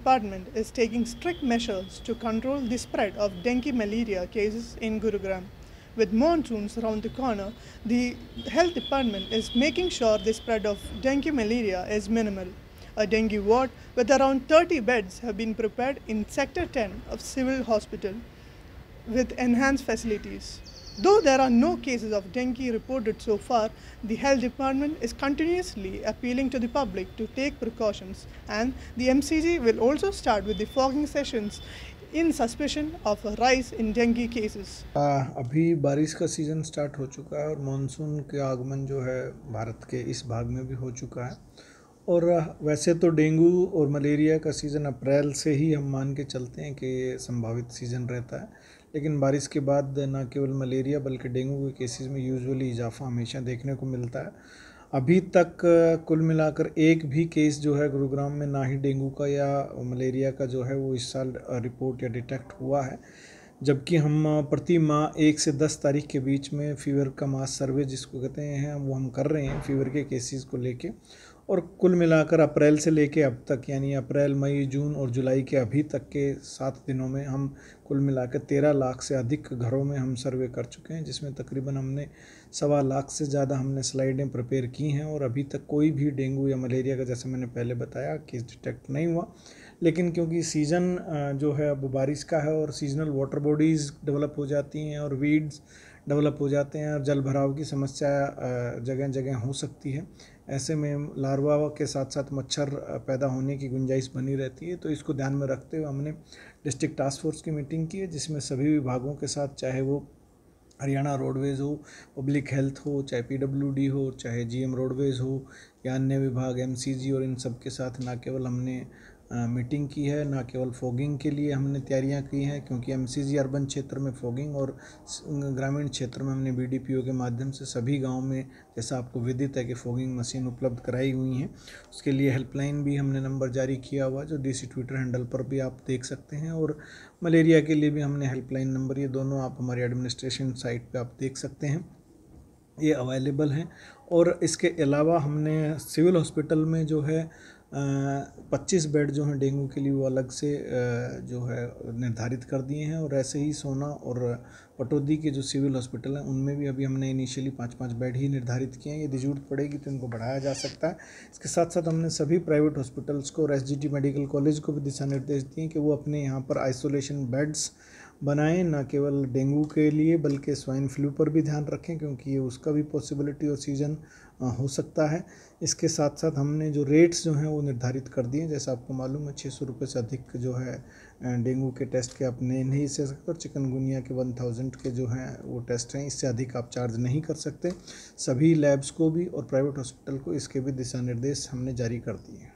Department is taking strict measures to control the spread of dengue malaria cases in Gurugram. With monsoons around the corner, the Health Department is making sure the spread of dengue malaria is minimal. A dengue ward with around 30 beds have been prepared in Sector 10 of Civil Hospital with enhanced facilities. Though there are no cases of dengue reported so far, the health department is continuously appealing to the public to take precautions and the MCG will also start with the fogging sessions in suspicion of a rise in dengue cases. आ, अभी बारिश का season start हो चुका है और monsoon के आगमन जो है भारत के इस भाग में भी हो चुका है और वैसे तो डेंगू और मलेरिया का सीज़न अप्रैल से ही हम मान के चलते हैं कि ये संभावित सीज़न रहता है। लेकिन बारिश के बाद न केवल मलेरिया बल्कि डेंगू के केसेस में यूजुअली इजाफा हमेशा देखने को मिलता है। अभी तक कुल मिलाकर एक भी केस जो है गुरुग्राम में ना ही डेंगू का या मलेरिया का जो है वो इस साल रिपोर्ट या डिटेक्ट हुआ है। जबकि हम प्रति माह एक से दस तारीख के बीच में फीवर का मास सर्वे जिसको कहते हैं वो हम कर रहे हैं फीवर के केसेस को लेके। और कुल मिलाकर अप्रैल से लेके अब तक, यानी अप्रैल, मई, जून और जुलाई के अभी तक के सात दिनों में हम कुल मिलाकर तेरह लाख से अधिक घरों में हम सर्वे कर चुके हैं, जिसमें तकरीबन हमने सवा लाख से ज़्यादा हमने स्लाइडें प्रिपेयर की हैं और अभी तक कोई भी डेंगू या मलेरिया का, जैसे मैंने पहले बताया, केस डिटेक्ट नहीं हुआ। लेकिन क्योंकि सीज़न जो है, अब बारिश का है और सीजनल वाटर बॉडीज़ डेवलप हो जाती हैं और वीड्स डेवलप हो जाते हैं और जल भराव की समस्या जगह जगह हो सकती है, ऐसे में लार्वा के साथ साथ मच्छर पैदा होने की गुंजाइश बनी रहती है। तो इसको ध्यान में रखते हुए हमने डिस्ट्रिक्ट टास्क फोर्स की मीटिंग की है, जिसमें सभी विभागों के साथ, चाहे वो हरियाणा रोडवेज़ हो पब्लिक हेल्थ हो, चाहे पीडब्ल्यूडी हो, चाहे जीएम रोडवेज़ हो, या अन्य विभाग एमसीजी और इन सब के साथ ना केवल हमने मीटिंग की है, ना केवल फॉगिंग के लिए हमने तैयारियाँ की हैं, क्योंकि एमसीजी अर्बन क्षेत्र में फॉगिंग और ग्रामीण क्षेत्र में हमने बीडीपीओ के माध्यम से सभी गाँव में, जैसा आपको विदित है कि फॉगिंग मशीन उपलब्ध कराई हुई हैं। उसके लिए हेल्पलाइन भी हमने नंबर जारी किया हुआ जो डीसी ट्विटर हैंडल पर भी आप देख सकते हैं, और मलेरिया के लिए भी हमने हेल्पलाइन नंबर, ये दोनों आप हमारे एडमिनिस्ट्रेशन साइट पर आप देख सकते हैं। ये अवेलेबल हैं, और इसके अलावा हमने सिविल हॉस्पिटल में जो है पच्चीस बेड जो हैं डेंगू के लिए वो अलग से जो है, निर्धारित कर दिए हैं और ऐसे ही सोना और पटौदी के जो सिविल हॉस्पिटल हैं, उनमें भी अभी हमने इनिशियली पाँच पाँच बेड ही निर्धारित किए हैं। यदि ज़रूरत पड़ेगी तो इनको बढ़ाया जा सकता है। इसके साथ साथ हमने सभी प्राइवेट हॉस्पिटल्स को और एस मेडिकल कॉलेज को भी दिशा निर्देश दिए कि वो अपने यहाँ पर आइसोलेशन बेड्स बनाएँ, ना केवल डेंगू के लिए बल्कि स्वाइन फ्लू पर भी ध्यान रखें, क्योंकि ये उसका भी पॉसिबिलिटी और सीज़न हो सकता है। इसके साथ साथ हमने जो रेट्स जो हैं वो निर्धारित कर दिए जैसा आपको मालूम है छः सौ रुपये से अधिक जो है डेंगू के टेस्ट के अपने नहीं से सकते और चिकनगुनिया के वन थाउज़ेंड के जो हैं वो टेस्ट हैं। इससे अधिक आप चार्ज नहीं कर सकते। सभी लैब्स को भी और प्राइवेट हॉस्पिटल को इसके भी दिशा निर्देश हमने जारी कर दिए हैं।